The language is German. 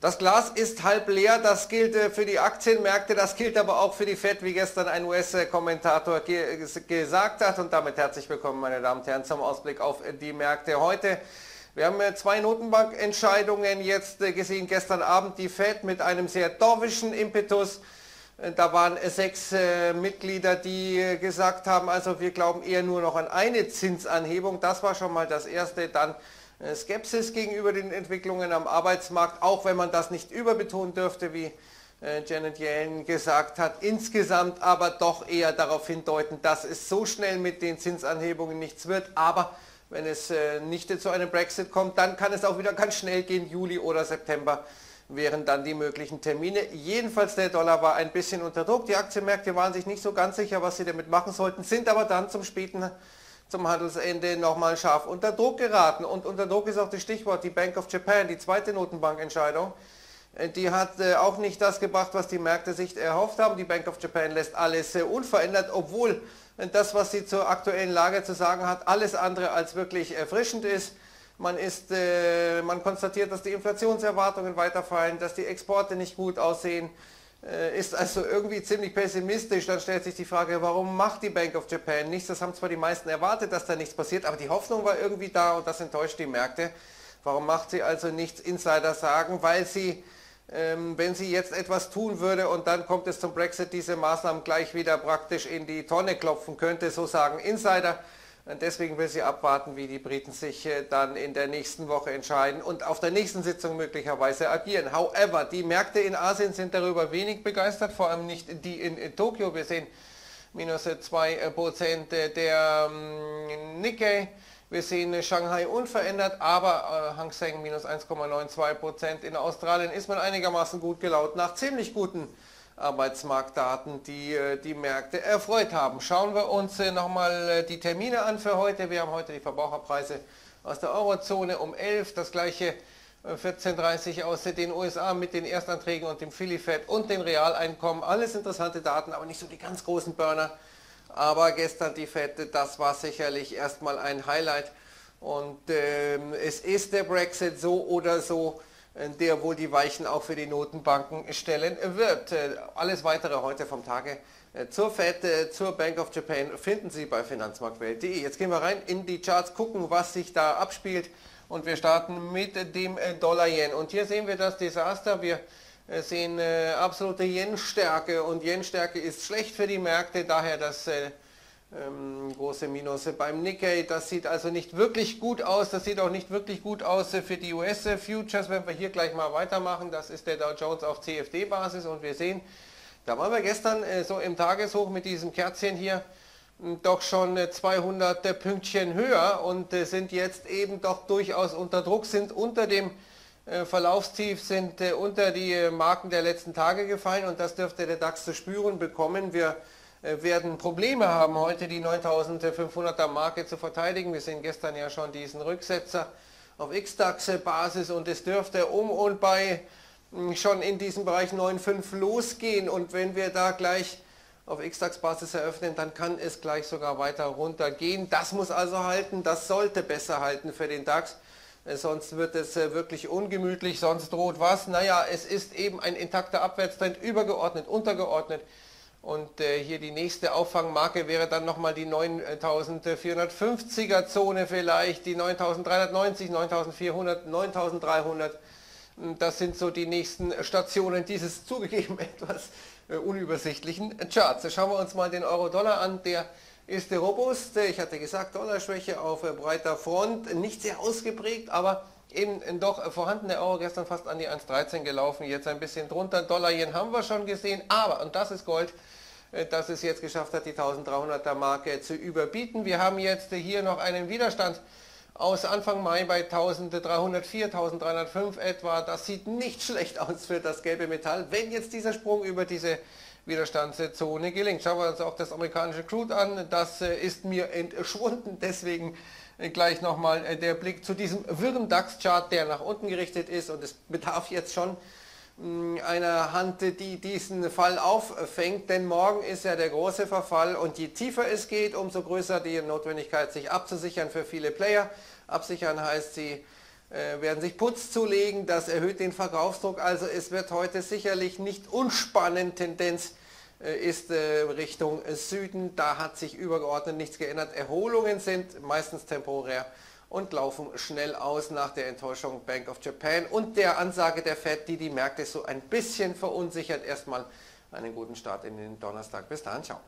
Das Glas ist halb leer, das gilt äh, für die Aktienmärkte, das gilt aber auch für die FED, wie gestern ein US-Kommentator ge gesagt hat. Und damit herzlich willkommen, meine Damen und Herren, zum Ausblick auf die Märkte heute. Wir haben äh, zwei Notenbankentscheidungen jetzt äh, gesehen. Gestern Abend die FED mit einem sehr dorwischen Impetus. Da waren sechs Mitglieder, die gesagt haben, also wir glauben eher nur noch an eine Zinsanhebung. Das war schon mal das Erste. Dann Skepsis gegenüber den Entwicklungen am Arbeitsmarkt, auch wenn man das nicht überbetonen dürfte, wie äh, Janet Yellen gesagt hat, insgesamt aber doch eher darauf hindeuten, dass es so schnell mit den Zinsanhebungen nichts wird. Aber wenn es äh, nicht zu einem Brexit kommt, dann kann es auch wieder ganz schnell gehen. Juli oder September wären dann die möglichen Termine. Jedenfalls der Dollar war ein bisschen unter Druck. Die Aktienmärkte waren sich nicht so ganz sicher, was sie damit machen sollten, sind aber dann zum späten zum Handelsende nochmal scharf unter Druck geraten. Und unter Druck ist auch das Stichwort, die Bank of Japan, die zweite Notenbankentscheidung. Äh, die hat äh, auch nicht das gebracht, was die Märkte sich erhofft haben. Die Bank of Japan lässt alles äh, unverändert, obwohl das, was sie zur aktuellen Lage zu sagen hat, alles andere als wirklich erfrischend ist. Man, ist, man konstatiert, dass die Inflationserwartungen weiterfallen, dass die Exporte nicht gut aussehen, ist also irgendwie ziemlich pessimistisch. Dann stellt sich die Frage, warum macht die Bank of Japan nichts? Das haben zwar die meisten erwartet, dass da nichts passiert, aber die Hoffnung war irgendwie da und das enttäuscht die Märkte. Warum macht sie also nichts? Insider sagen, weil sie, ähm, wenn sie jetzt etwas tun würde und dann kommt es zum Brexit, diese Maßnahmen gleich wieder praktisch in die Tonne klopfen könnte, so sagen Insider. Deswegen will sie abwarten, wie die Briten sich äh, dann in der nächsten Woche entscheiden und auf der nächsten Sitzung möglicherweise agieren. However, die Märkte in Asien sind darüber wenig begeistert, vor allem nicht die in Tokio. Wir sehen minus 2% äh, der ähm, Nikkei. Wir sehen Shanghai unverändert, aber äh, Hang Seng minus 1,92%. In Australien ist man einigermaßen gut gelaunt nach ziemlich guten Arbeitsmarktdaten, die äh, die Märkte erfreut haben. Schauen wir uns äh, nochmal äh, die Termine an für heute. Wir haben heute die Verbraucherpreise aus der Eurozone um 11, das gleiche 14.30 aus den USA mit den Erstanträgen und dem Philly Fed und den Realeinkommen. Alles interessante Daten, aber nicht so die ganz großen Burner. Aber gestern die Fed, das war sicherlich erstmal ein Highlight. Und ähm, es ist der Brexit so oder so der wohl die Weichen auch für die Notenbanken stellen wird. Äh, alles weitere heute vom Tage äh, zur FED, äh, zur Bank of Japan finden Sie bei finanzmarktwelt.de. Jetzt gehen wir rein in die Charts, gucken, was sich da abspielt und wir starten mit dem Dollar-Yen. Und hier sehen wir das Desaster. Wir sehen absolute Yen-Stärke und Yen-Stärke ist schlecht für die Märkte, daher das ähm, große Minus beim Nikkei. Das sieht also nicht wirklich gut aus. Das sieht auch nicht wirklich gut aus für die US-Futures. Wenn wir hier gleich mal weitermachen, das ist der Dow Jones auf CFD-Basis und wir sehen, da waren wir gestern äh, so im Tageshoch mit diesem Kerzchen hier hm, doch schon 200 äh, Pünktchen höher und äh, sind jetzt eben doch durchaus unter Druck, sind unter dem äh, Verlaufstief, sind äh, unter die Marken der letzten Tage gefallen und das dürfte der DAX zu spüren bekommen. Wir äh, werden Probleme haben, heute die 9500er Marke zu verteidigen. Wir sehen gestern ja schon diesen Rücksetzer auf X-DAX-Basis und es dürfte um und bei hm, schon in diesem Bereich 9,5 losgehen und wenn wir da gleich auf X-DAX-Basis eröffnen, dann kann es gleich sogar weiter runtergehen. Das muss also halten, das sollte besser halten für den DAX, äh, sonst wird es äh, wirklich ungemütlich, sonst droht was. Naja, es ist eben ein intakter Abwärtstrend, übergeordnet, untergeordnet. Und äh, hier die nächste Auffangmarke wäre dann nochmal die 9450er Zone vielleicht, die 9390, 9400, 9300. Das sind so die nächsten Stationen dieses zugegeben etwas äh, unübersichtlichen Charts. Schauen wir uns mal den Euro-Dollar an. Der ist robust. Ich hatte gesagt, Dollarschwäche auf äh, breiter Front. Nicht sehr ausgeprägt, aber eben doch vorhanden. Der Euro gestern fast an die 1,13 gelaufen, jetzt ein bisschen drunter. Dollar Yen haben wir schon gesehen, aber, und das ist Gold, äh, dass es jetzt geschafft hat, die 1300er Marke zu überbieten. Wir haben jetzt hier noch einen Widerstand aus Anfang Mai bei 1304, 1305 etwa. Das sieht nicht schlecht aus für das gelbe Metall, wenn jetzt dieser Sprung über diese Widerstandszone gelingt. Schauen wir uns auch das amerikanische Crude an. Das äh, ist mir entschwunden, deswegen gleich nochmal der Blick zu diesem wirren DAX-Chart, der nach unten gerichtet ist und es bedarf jetzt schon einer Hand, die diesen Fall auffängt, denn morgen ist ja der große Verfall und je tiefer es geht, umso größer die Notwendigkeit, sich abzusichern für viele Player. Absichern heißt, sie äh, werden sich Putz zulegen. Das erhöht den Verkaufsdruck. Also es wird heute sicherlich nicht unspannend. Tendenz äh, ist äh, Richtung Süden. Da hat sich übergeordnet nichts geändert. Erholungen sind meistens temporär und laufen schnell aus nach der Enttäuschung Bank of Japan und der Ansage der Fed, die die Märkte so ein bisschen verunsichert. Erstmal einen guten Start in den Donnerstag. Bis dahin, ciao.